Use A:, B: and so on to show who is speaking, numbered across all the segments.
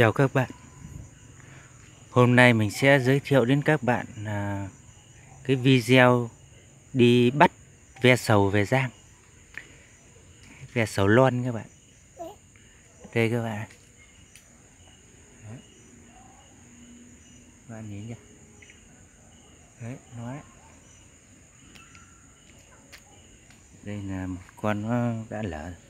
A: Chào các bạn Hôm nay mình sẽ giới thiệu đến các bạn à, cái video đi bắt ve sầu về giang Ve sầu lon các bạn Đây các bạn Đấy. Các bạn nhìn nhé Đấy, nó đấy. Đây là một con nó đã lở. Rồi.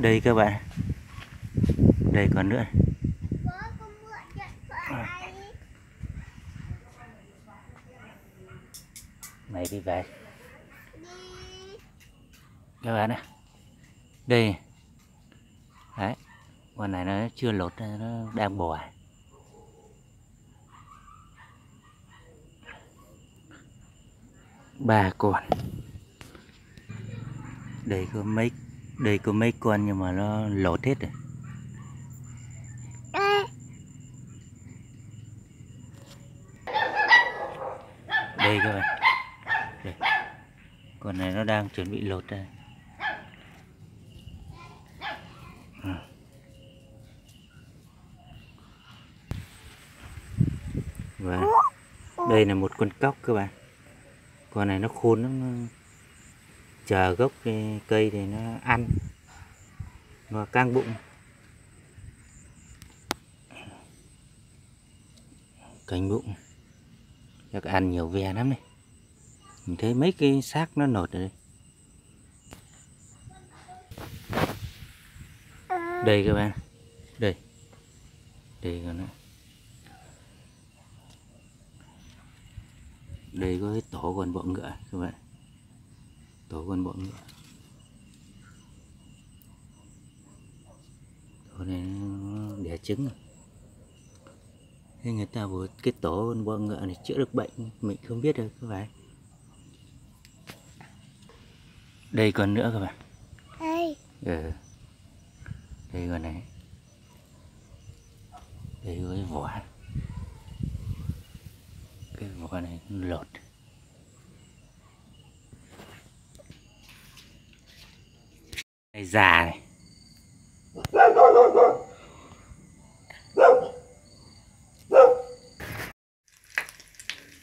A: Đây các bạn. Đây còn nữa. Mày đi về. Các bạn ạ. Đây. Đấy. Con này nó chưa lột, nó đang bò. Ba con. Đây có mấy đây có mấy con nhưng mà nó lột hết rồi. Đây các bạn. Đây. con này nó đang chuẩn bị lột ra Ừ. và đây là một con cóc các bạn. Con này nó khôn lắm chờ gốc ừ, cây thì nó ăn và căng bụng. Cánh bụng. Chắc ăn nhiều ve lắm này mình thấy mấy cái xác nó nột ở đây. Đây các bạn. Đây. Đây còn nữa. Đây có cái tổ còn bọ ngựa các bạn con bọ ngựa tổ này nó đẻ trứng rồi. Thế người ta bảo cái tổ con bọ ngựa này chữa được bệnh mình không biết được các bạn đây còn nữa các bạn
B: đây.
A: Ừ. đây con này. Đây có cái vỏ. Cái vỏ này lột già này.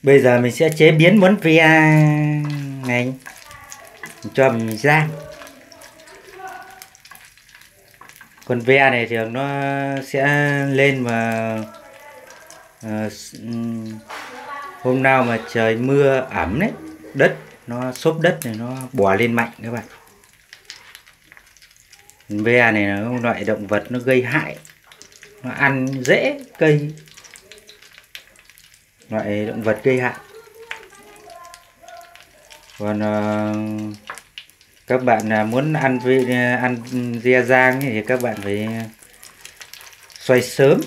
A: Bây giờ mình sẽ chế biến món ve này. Cho mình rang con ve này thường nó sẽ lên mà ờ, hôm nào mà trời mưa ẩm đấy đất nó xốp đất này nó bò lên mạnh các bạn ve này là loại động vật nó gây hại. Nó ăn dễ cây. Loại động vật gây hại. Còn uh, các bạn à, muốn ăn với ăn ria rang thì các bạn phải xoay sớm.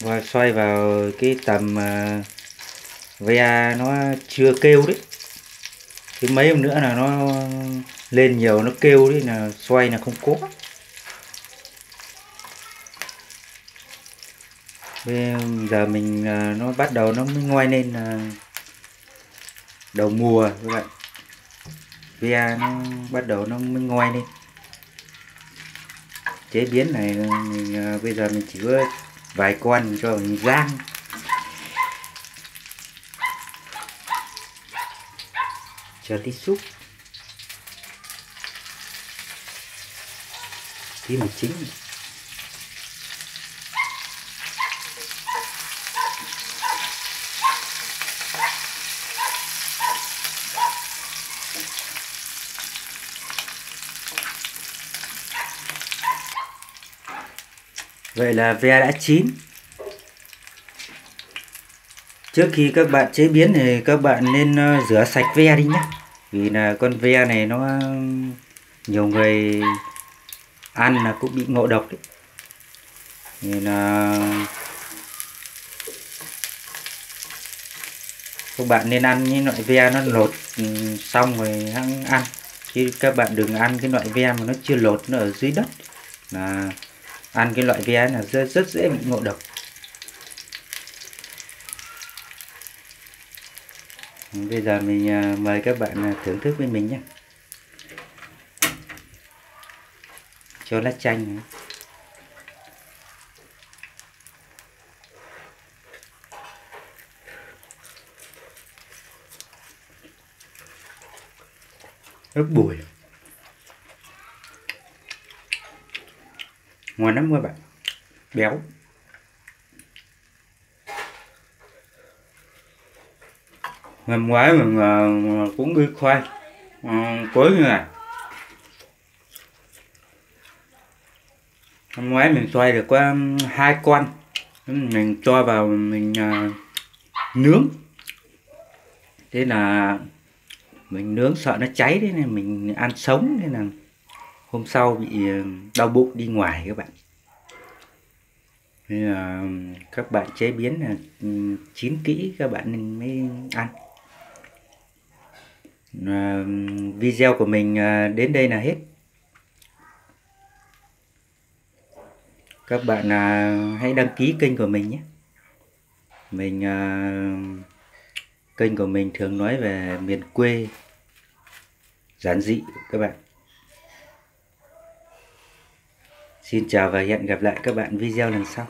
A: Và xoay vào cái tầm uh, ve nó chưa kêu đấy. Cái mấy hôm nữa là nó lên nhiều nó kêu đấy là xoay là không cố bây giờ mình à, nó bắt đầu nó mới ngoai lên là đầu mùa các bạn ve nó bắt đầu nó mới ngoai lên. Chế biến này à, mình, à, bây giờ mình chỉ có vài con cho mình rang. Cho tí súp tí mì chính Vậy là ve đã chín. Trước khi các bạn chế biến thì các bạn nên ờ, rửa sạch ve đi nhé. Vì là con ve này nó ờ, nhiều người ăn là cũng bị ngộ độc đấy. Thì là các bạn nên ăn những loại ve nó lột ừ, xong rồi hãng ăn chứ các bạn đừng ăn cái loại ve mà nó chưa lột, nó ở dưới đất là ăn cái loại ve là rất, rất dễ bị ngộ độc. Bây giờ mình à, mời các bạn à, thưởng thức với mình nhé. Cho lá chanh ớt bùi à? Ngon lắm các bạn. Béo. Hôm ngoái mình uh, cũng đi khoai. Uh, cuối như này. Hôm ngoái mình xoay được có hai con. Mình cho vào mình uh, nướng. Thế là mình nướng sợ nó cháy thế nên mình ăn sống thế là hôm sau bị ờ, đau bụng đi ngoài các bạn. Nên là các bạn chế biến là chín kỹ các bạn nên mới ăn. À, video của mình ờ, đến đây là hết. Các bạn à, hãy đăng ký kênh của mình nhé. Mình ờ, kênh của mình thường nói về miền quê giản dị các bạn. Xin chào và hẹn gặp lại các bạn video lần sau.